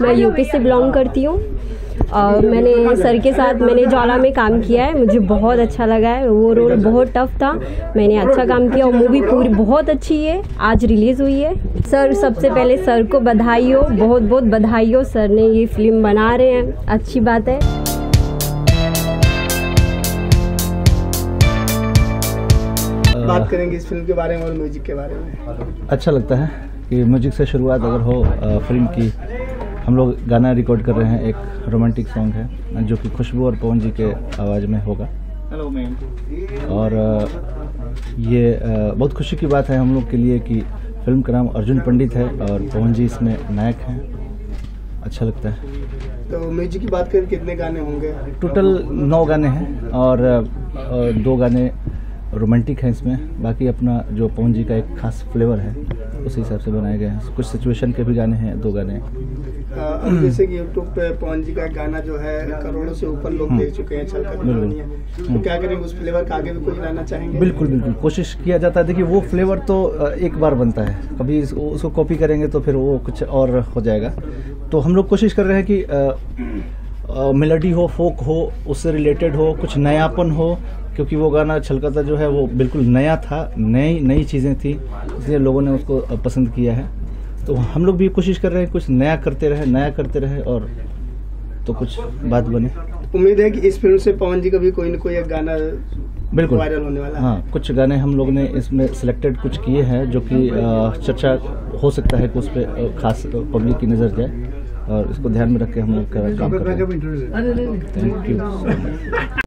मैं यूपी से बिलोंग करती हूँ। और मैंने सर के साथ मैंने ज्वाला में काम किया है। मुझे बहुत अच्छा लगा है। वो रोल बहुत टफ था। मैंने अच्छा काम किया और मूवी पूरी बहुत अच्छी है। आज रिलीज़ हुई है। सर सबसे पहले सर को बधाई हो बहुत बहुत बधाई हो सर ने ये फ़िल्म बना रहे हैं। अच्छी बात है। बात करेंगे इस फ़िल्म के बारे में और म्यूज़िक के बारे में। अच्छा लगता है कि म्यूज़िक से शुरुआत अगर हो फ़िल्म की हम लोग गाना रिकॉर्ड कर रहे हैं एक रोमांटिक सॉन्ग है जो कि खुशबू और पवन जी के आवाज़ में होगा। और ये बहुत खुशी की बात है हम लोग के लिए कि फ़िल्म का नाम अर्जुन पंडित है और पवन जी इसमें नायक हैं। अच्छा लगता है। तो म्यूज़िक की बात करें कितने गाने होंगे? टोटल नौ गाने हैं और अ, दो गाने रोमांटिक है इसमें। बाकी अपना जो पवन जी का एक खास फ्लेवर है उस हिसाब से बनाए गए हैं। कुछ सिचुएशन के भी गाने हैं दो गाने अब जैसे कि यूट्यूब पे पवन जी का गाना जो है करोड़ों से ऊपर लोग देख चुके हैं बिल्कुल। तो क्या करेंगे उस फ्लेवर का आगे भी कुछ लाना चाहेंगे? बिल्कुल बिल्कुल। कोशिश किया जाता है देखिए वो फ्लेवर तो एक बार बनता है। कभी उसको कॉपी करेंगे तो फिर वो कुछ और हो जाएगा। तो हम लोग कोशिश कर रहे हैं कि मेलोडी हो फोक हो उससे रिलेटेड हो कुछ नयापन हो क्योंकि वो गाना छलकता जो है वो बिल्कुल नया था नई नई चीज़ें थी इसलिए लोगों ने उसको पसंद किया है। तो हम लोग भी कोशिश कर रहे हैं कुछ नया करते रहे नया करते रहे और तो कुछ बात बने। उम्मीद है कि इस फ़िल्म से पवन जी का भी कोई ना कोई एक गाना बिल्कुल। वायरल होने वाला हाँ। कुछ गाने हम लोग ने इसमें सिलेक्टेड कुछ किए हैं जो कि चर्चा हो सकता है कि उस पर खास पब्लिक की नज़र जाए। और इसको ध्यान में रख के हम लोग काम कर रहे हैं थैंक यू